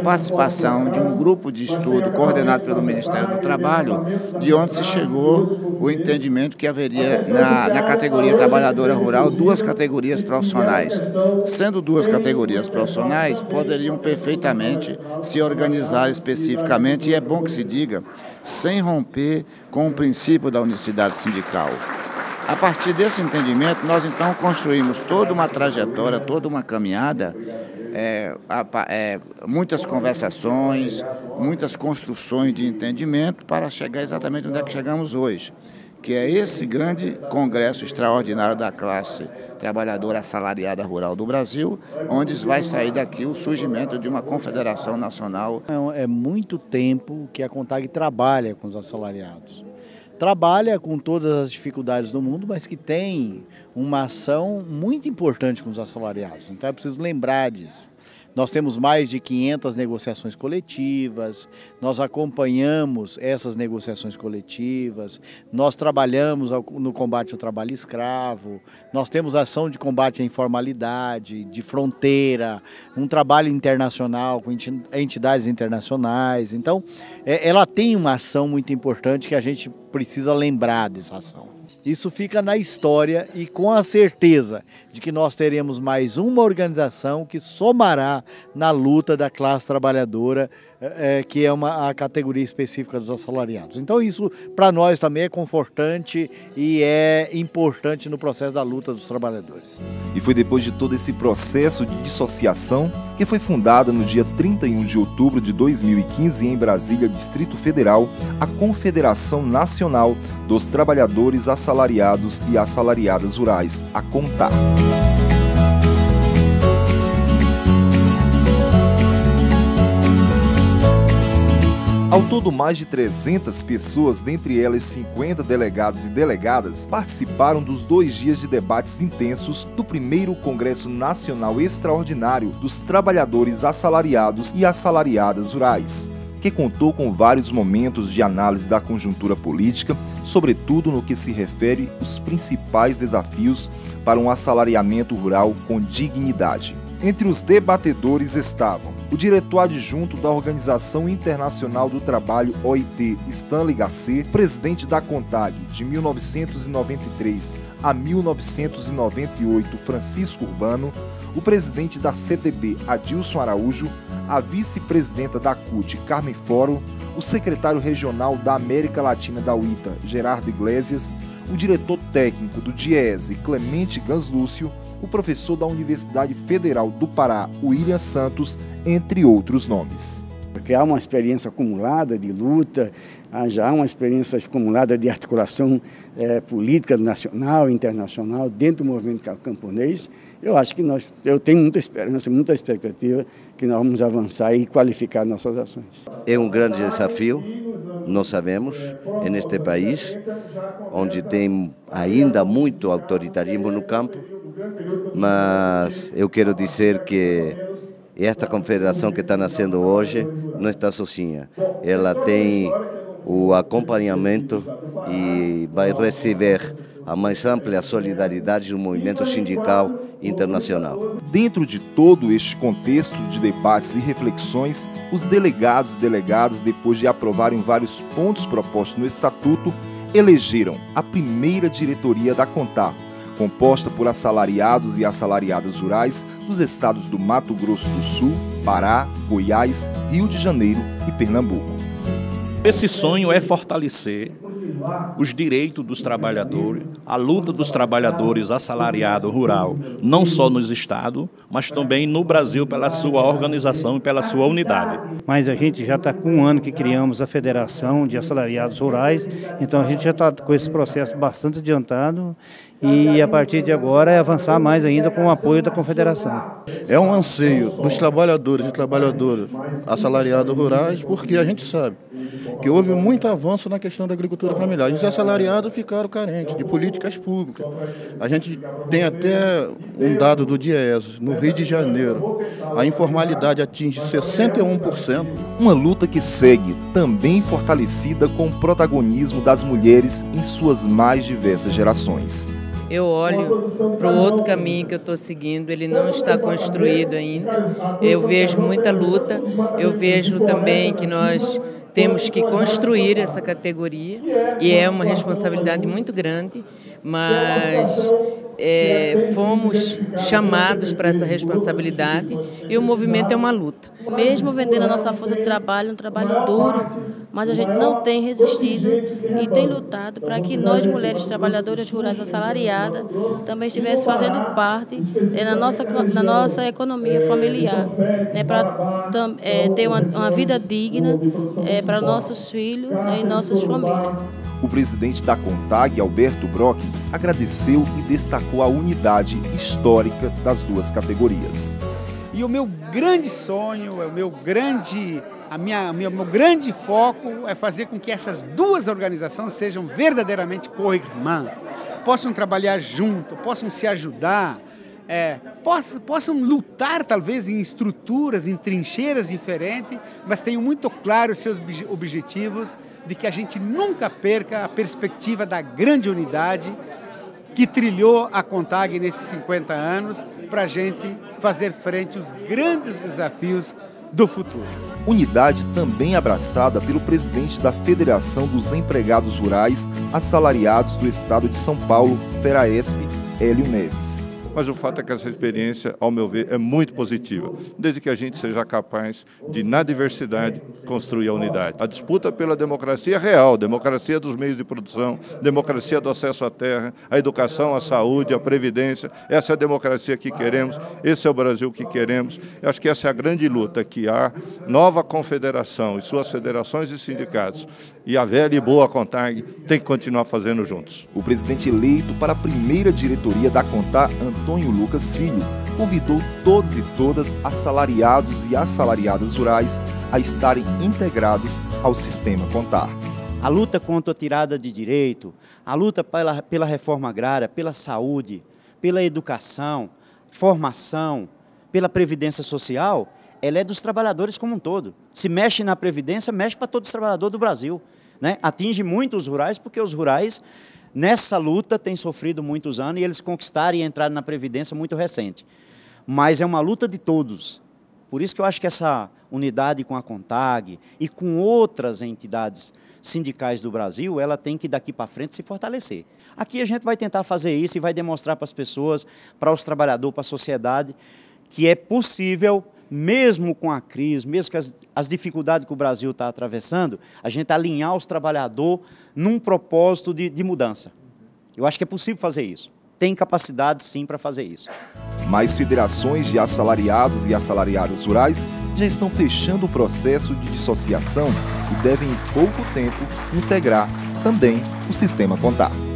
participação de um grupo de estudo coordenado pelo Ministério do Trabalho, de onde se chegou o entendimento que haveria na, na categoria trabalhadora rural duas categorias profissionais. Sendo duas categorias profissionais, poderiam perfeitamente se organizar especificamente, e é bom que se diga, sem romper com o princípio da unicidade sindical. A partir desse entendimento, nós então construímos toda uma trajetória, toda uma caminhada, é, é, muitas conversações, muitas construções de entendimento para chegar exatamente onde é que chegamos hoje, que é esse grande congresso extraordinário da classe trabalhadora assalariada rural do Brasil, onde vai sair daqui o surgimento de uma confederação nacional. É, é muito tempo que a CONTAG trabalha com os assalariados trabalha com todas as dificuldades do mundo, mas que tem uma ação muito importante com os assalariados. Então é preciso lembrar disso. Nós temos mais de 500 negociações coletivas, nós acompanhamos essas negociações coletivas, nós trabalhamos no combate ao trabalho escravo, nós temos ação de combate à informalidade, de fronteira, um trabalho internacional com entidades internacionais. Então, é, ela tem uma ação muito importante que a gente precisa lembrar dessa ação. Isso fica na história e com a certeza de que nós teremos mais uma organização que somará na luta da classe trabalhadora é, que é uma a categoria específica dos assalariados. Então isso para nós também é confortante e é importante no processo da luta dos trabalhadores. E foi depois de todo esse processo de dissociação que foi fundada no dia 31 de outubro de 2015 em Brasília, Distrito Federal, a Confederação Nacional dos Trabalhadores Assalariados e Assalariadas Rurais, a CONTAR. Ao todo, mais de 300 pessoas, dentre elas 50 delegados e delegadas, participaram dos dois dias de debates intensos do primeiro Congresso Nacional Extraordinário dos Trabalhadores Assalariados e Assalariadas Rurais que contou com vários momentos de análise da conjuntura política, sobretudo no que se refere aos principais desafios para um assalariamento rural com dignidade. Entre os debatedores estavam o diretor adjunto da Organização Internacional do Trabalho, OIT, Stanley Gasset, presidente da CONTAG de 1993 a 1998, Francisco Urbano, o presidente da CTB, Adilson Araújo, a vice-presidenta da CUT, Carmen Foro, o secretário regional da América Latina da UITA, Gerardo Iglesias, o diretor técnico do DIESE, Clemente Ganslúcio, o professor da Universidade Federal do Pará, William Santos, entre outros nomes. Porque há uma experiência acumulada de luta, já há uma experiência acumulada de articulação é, política nacional e internacional dentro do movimento camponês. Eu acho que nós, eu tenho muita esperança, muita expectativa que nós vamos avançar e qualificar nossas ações. É um grande desafio, nós sabemos, neste país, onde tem ainda muito autoritarismo no campo, mas eu quero dizer que esta confederação que está nascendo hoje não está sozinha. Ela tem o acompanhamento e vai receber a mais ampla solidariedade do movimento sindical internacional. Dentro de todo este contexto de debates e reflexões, os delegados e delegadas, depois de aprovarem vários pontos propostos no Estatuto, elegeram a primeira diretoria da CONTAR, composta por assalariados e assalariadas rurais dos estados do Mato Grosso do Sul, Pará, Goiás, Rio de Janeiro e Pernambuco. Esse sonho é fortalecer os direitos dos trabalhadores, a luta dos trabalhadores assalariados rural, não só nos estados, mas também no Brasil pela sua organização e pela sua unidade. Mas a gente já está com um ano que criamos a Federação de Assalariados Rurais, então a gente já está com esse processo bastante adiantado e a partir de agora é avançar mais ainda com o apoio da Confederação. É um anseio dos trabalhadores e trabalhadoras assalariados rurais, porque a gente sabe que houve muito avanço na questão da agricultura familiar. E os assalariados ficaram carentes de políticas públicas. A gente tem até um dado do DIES, no Rio de Janeiro, a informalidade atinge 61%. Uma luta que segue, também fortalecida com o protagonismo das mulheres em suas mais diversas gerações. Eu olho para o outro caminho que eu estou seguindo, ele não está construído ainda. Eu vejo muita luta, eu vejo também que nós temos que construir essa categoria e é uma responsabilidade muito grande, mas é, fomos chamados para essa responsabilidade e o movimento é uma luta. Mesmo vendendo a nossa força de trabalho, um trabalho duro, mas a gente não tem resistido e tem lutado para que nós, mulheres trabalhadoras rurais assalariadas, também estivesse fazendo parte é, na, nossa, na nossa economia familiar, né, para é, ter uma, uma, vida digna é, para nossos filhos né, e nossas famílias. O presidente da CONTAG, Alberto Brock, agradeceu e destacou a unidade histórica das duas categorias. E o meu grande sonho, o meu grande, a minha, meu, meu grande foco é fazer com que essas duas organizações sejam verdadeiramente co-irmãs, possam trabalhar junto, possam se ajudar, é, possam, possam lutar talvez em estruturas, em trincheiras diferentes, mas tenham muito claro seus objetivos de que a gente nunca perca a perspectiva da grande unidade que trilhou a CONTAG nesses 50 anos para a gente fazer frente aos grandes desafios do futuro. Unidade também abraçada pelo presidente da Federação dos Empregados Rurais Assalariados do Estado de São Paulo, FERAESP, Hélio Neves mas o fato é que essa experiência, ao meu ver, é muito positiva, desde que a gente seja capaz de, na diversidade, construir a unidade. A disputa pela democracia real, democracia dos meios de produção, democracia do acesso à terra, a educação, a saúde, a previdência, essa é a democracia que queremos, esse é o Brasil que queremos. Eu acho que essa é a grande luta que a nova confederação e suas federações e sindicatos e a velha e boa CONTAG tem que continuar fazendo juntos. O presidente eleito para a primeira diretoria da CONTAG, Antônio Lucas Filho, convidou todos e todas assalariados e assalariadas rurais a estarem integrados ao sistema CONTAR. A luta contra a tirada de direito, a luta pela, pela reforma agrária, pela saúde, pela educação, formação, pela previdência social, ela é dos trabalhadores como um todo. Se mexe na Previdência, mexe para todos os trabalhadores do Brasil. Né? Atinge muito os rurais, porque os rurais, nessa luta, têm sofrido muitos anos e eles conquistaram e entraram na Previdência muito recente. Mas é uma luta de todos. Por isso que eu acho que essa unidade com a CONTAG e com outras entidades sindicais do Brasil, ela tem que daqui para frente se fortalecer. Aqui a gente vai tentar fazer isso e vai demonstrar para as pessoas, para os trabalhadores, para a sociedade, que é possível mesmo com a crise, mesmo com as, as dificuldades que o Brasil está atravessando, a gente alinhar os trabalhadores num propósito de, de mudança. Eu acho que é possível fazer isso. Tem capacidade, sim, para fazer isso. Mais federações de assalariados e assalariadas rurais já estão fechando o processo de dissociação e devem, em pouco tempo, integrar também o sistema contábil.